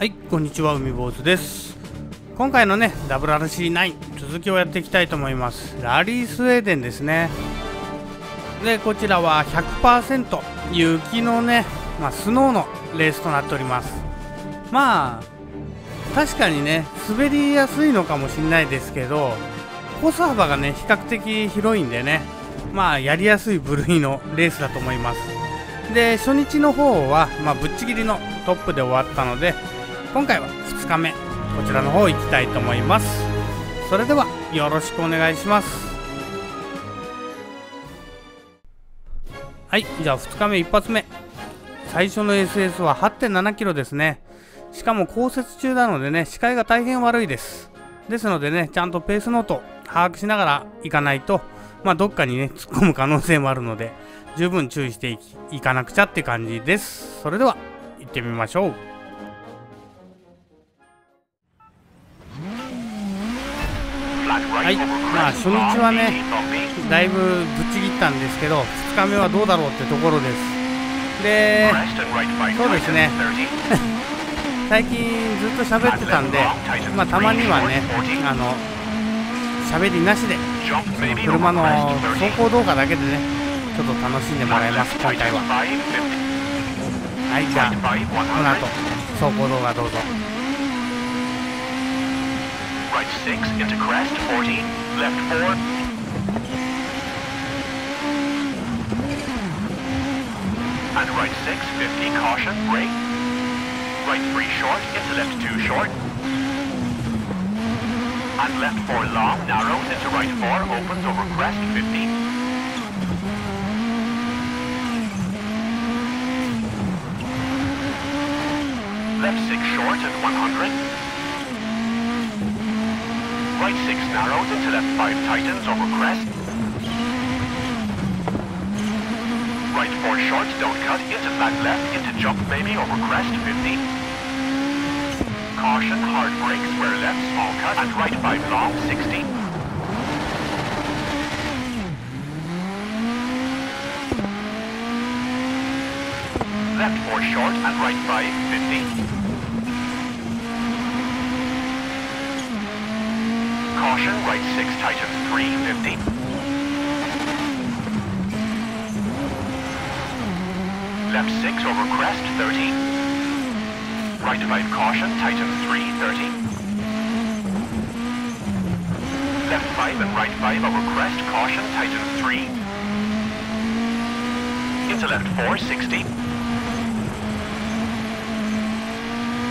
はいこんにちは海坊主です。今回のね WRC9 続きをやっていきたいと思います。ラリースウェーデンですね。でこちらは100%雪のね、まあ、スノーのレースとなっております。まあ確かにね滑りやすいのかもしれないですけどコース幅がね比較的広いんでねまあやりやすい部類のレースだと思います。で初日の方は、まあ、ぶっちぎりのトップで終わったので今回は2日目。こちらの方行きたいと思います。それではよろしくお願いします。はいじゃあ2日目1発目。最初の SS は 8.7km ですね。しかも降雪中なのでね視界が大変悪いです。ですのでねちゃんとペースノート把握しながら行かないとまあどっかにね突っ込む可能性もあるので十分注意していかなくちゃって感じです。それでは行ってみましょう。はい。まあ初日はねだいぶぶっちぎったんですけど2日目はどうだろうってところです。でそうですね。最近ずっと喋ってたんで、まあ、たまにはねあの喋りなしでその車の走行動画だけでねちょっと楽しんでもらいます今回は。はいじゃあこの後走行動画どうぞ。Right 6 into crest, 14, left 4. And right 6, 50, caution, brake. Right 3 short, into left 2 short. And left 4 long, narrows into right 4, opens over crest, 50. Left 6 short at 100. Right 6 narrows into left 5 tightens over crest. Right 4 short, don't cut, into flat left, into jump maybe over crest, 50. Caution, hard brake, square left, small cut, and right 5 long, 60. Left 4 short and right 5, 50. Caution, right 6 tightens 350. Left 6 over crest 30. Right 5 caution, tightens 330. Left 5 and right 5 over crest, caution, tightens 3. Into left 4, 60.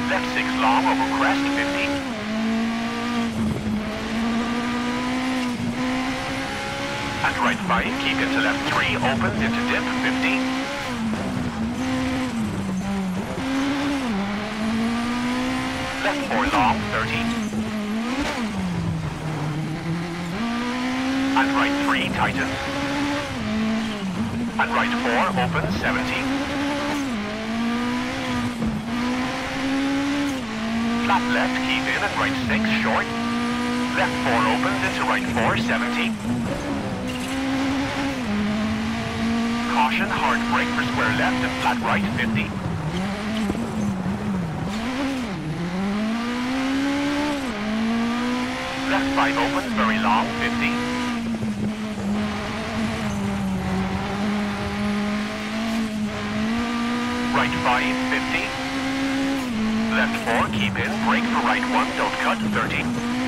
Left 6 long over crest 50. Right 5, keep into left 3, opens into dip, 50. Left 4 long, 30. And right 3, tightens. And right 4, open 70. Flat left, keep in, and right 6, short. Left 4 opens into right 4, 70. Caution, hard brake for square left and flat right, 50. Left 5 opens, very long, 50. Right 5, 50. Left 4, keep in, brake for right 1, don't cut, 30.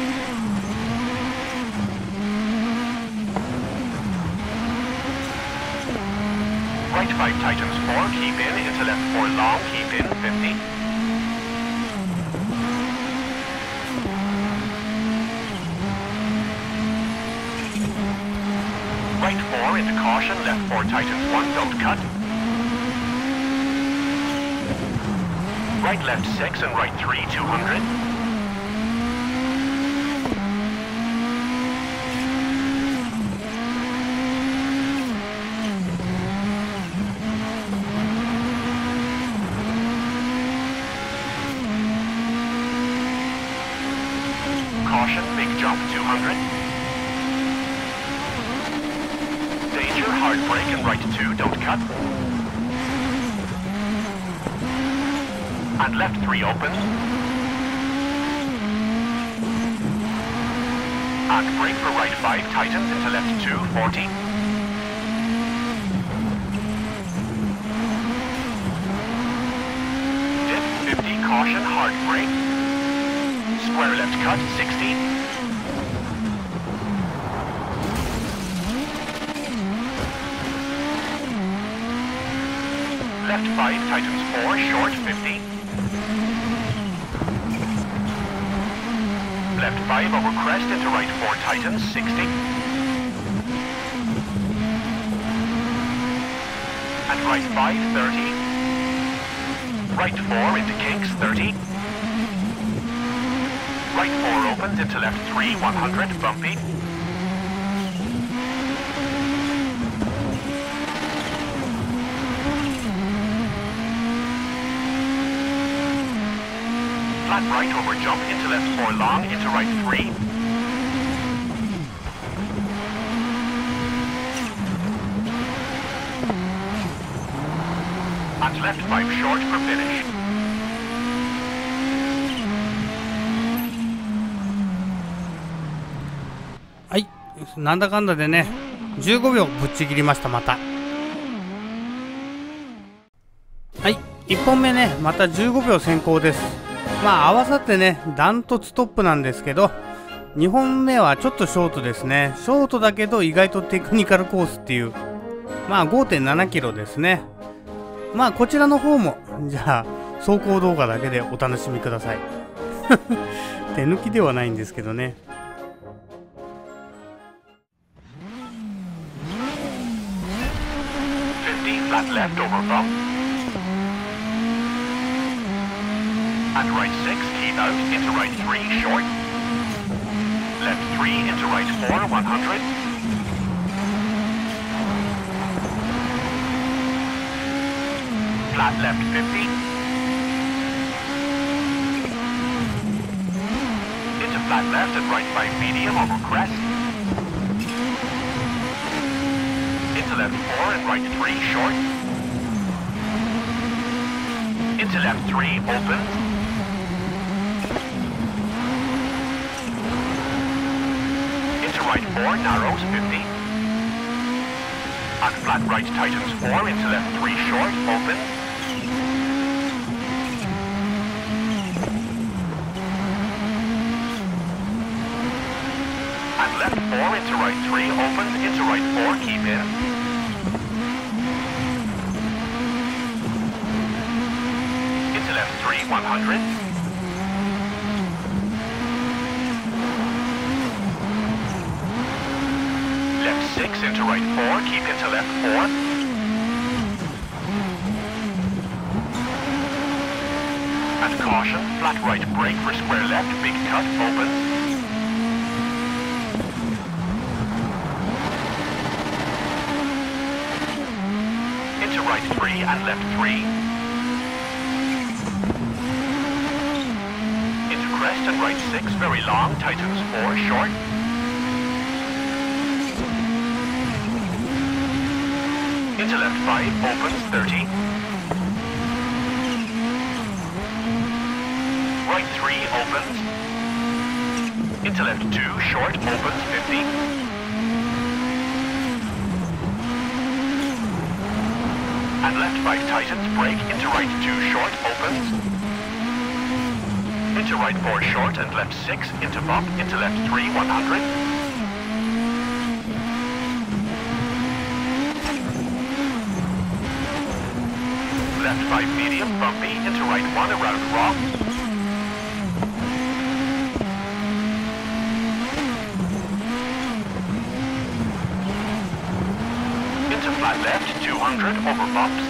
Right 5 tightens 4, keep in, into left 4 long, keep in, 50. Right 4 into caution, left 4 tightens 1, don't cut. Right left 6 and right 3, 200. Caution, big jump, 200. Danger, hard brake and right 2, don't cut. And left 3 opens. And brake for right 5 tightens into left 2, 40. Dip 50, caution, hard brake. Square left cut, 60. Left 5, tightens 4, short 50. Left 5 over crest into right 4, tightens 60. And right 5, 30. Right 4 into kinks, 30. Right 4 opens into left 3, 100, bumpy. Flat right over jump into left 4 long, into right 3. And left 5 short for finish. はいなんだかんだでね15秒ぶっちぎりましたまたはい1本目ねまた15秒先行ですまあ合わさってねダントツトップなんですけど2本目はちょっとショートですね。ショートだけど意外とテクニカルコースっていうまあ5.7キロですね。まあこちらの方もじゃあ走行動画だけでお楽しみください。手抜きではないんですけどね。15 left over bump. And right 6, keep out, into right 3, short. Left 3, into right 4, 100. Flat left 50. Into flat left and right 5 medium over crest. Into left 4 and right 3 short. Into left 3 open. Into right 4 narrows 50. And flat right tightens 4 into left 3 short open. And left 4 into right 3 opens into right 4 keep in. Into left 3, 100. Left 6 into right 4, keep into left 4. And caution, flat right brake for square left, big cut, open. Into right 3 and left 3. Into crest and right 6, very long, tightens 4, short. Into left 5, opens 30. Right 3, opens. Into left 2, short, opens 50. And left 5 tightens, brake, into right 2 short, opens. Into right 4 short and left 6, into bump, into left 3, 100. Left 5 medium, bumpy, into right 1 around rock. Into flat left, 200, over bumps.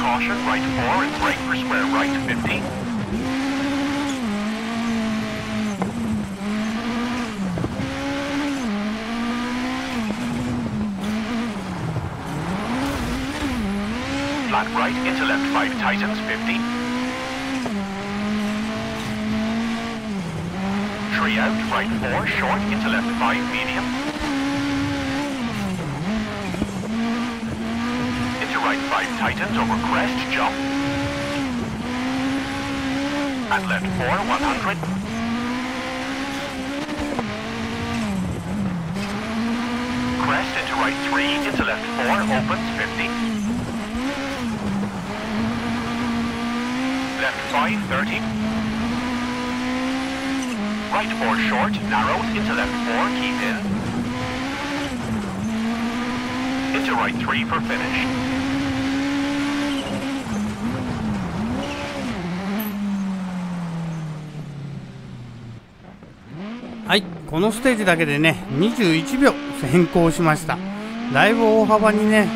Caution, right 4 and brake for square right, 50. Flat right into left 5 tightens, 50. Tree out, right 4, short into left 5, medium. Into right 5 tightens over crest, jump. And left 4, 100. Crest into right 3, into left 4, opens 50. Left 5, 30. Right 4 short, narrows, into left 4, keep in. Into right 3 for finish. はいこのステージだけでね21秒先行しましただいぶ大幅にね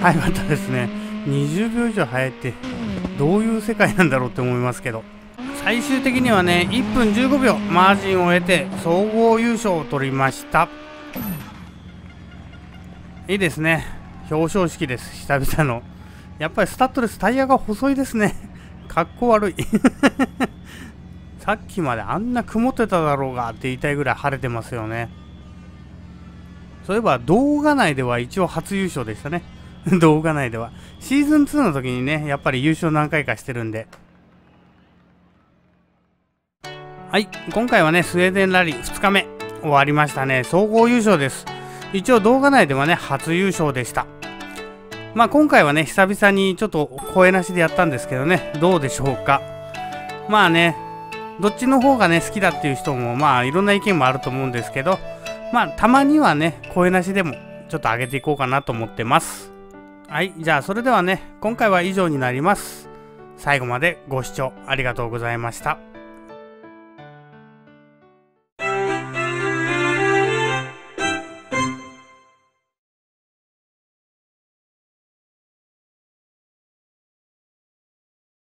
早かったですね20秒以上早いってどういう世界なんだろうって思いますけど。最終的にはね1分15秒マージンを得て総合優勝を取りました。いいですね。表彰式です久々の。やっぱりスタッドレスタイヤが細いですね。かっこ悪い。さっきまであんな曇ってただろうがって言いたいぐらい晴れてますよね。そういえば動画内では一応初優勝でしたね。動画内では。シーズン2の時にねやっぱり優勝何回かしてるんで。はい。今回はねスウェーデンラリー2日目。終わりましたね。総合優勝です。一応動画内ではね初優勝でした。まあ今回はね久々にちょっと声なしでやったんですけどね。どうでしょうか。まあねどっちの方がね好きだっていう人もまあいろんな意見もあると思うんですけど。まあたまにはね声なしでもちょっと上げていこうかなと思ってます。はいじゃあそれではね今回は以上になります。最後までご視聴ありがとうございました。